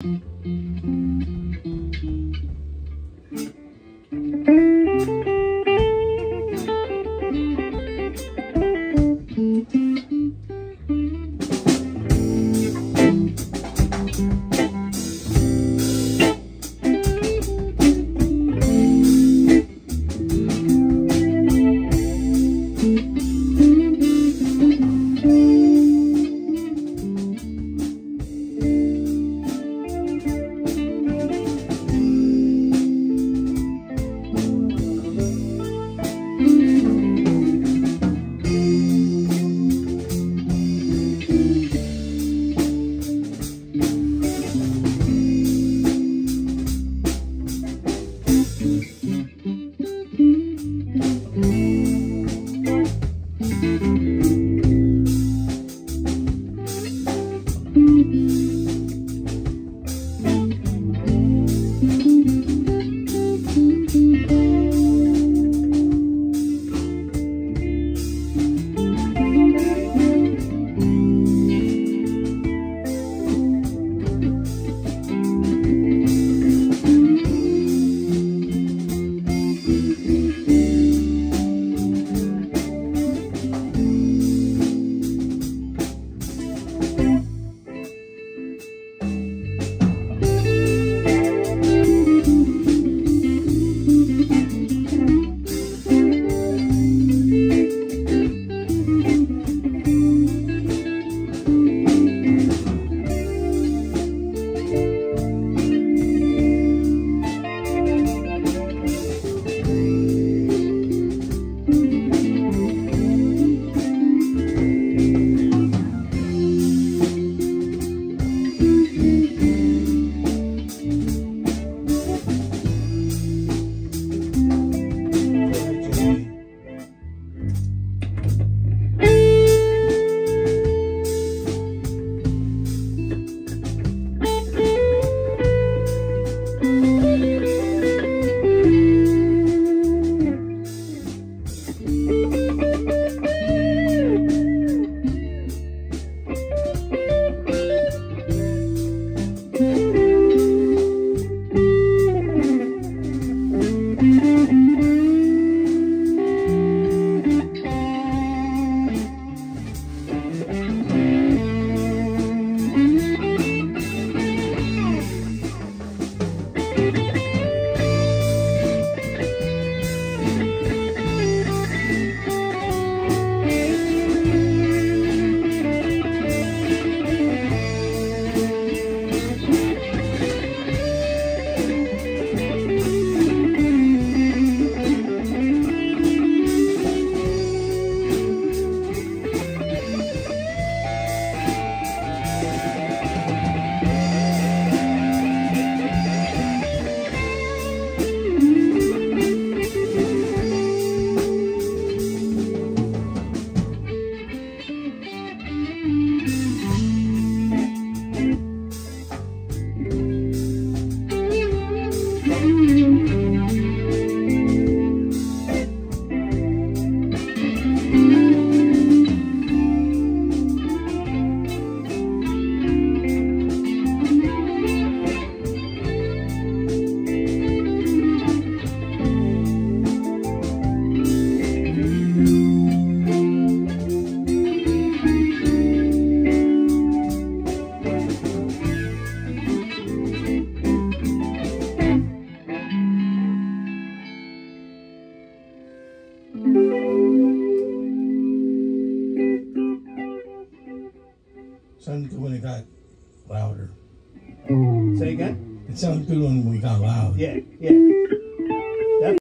Música Sounded good when it got louder. Mm. Say again? It sounded good when we got loud. Yeah, yeah.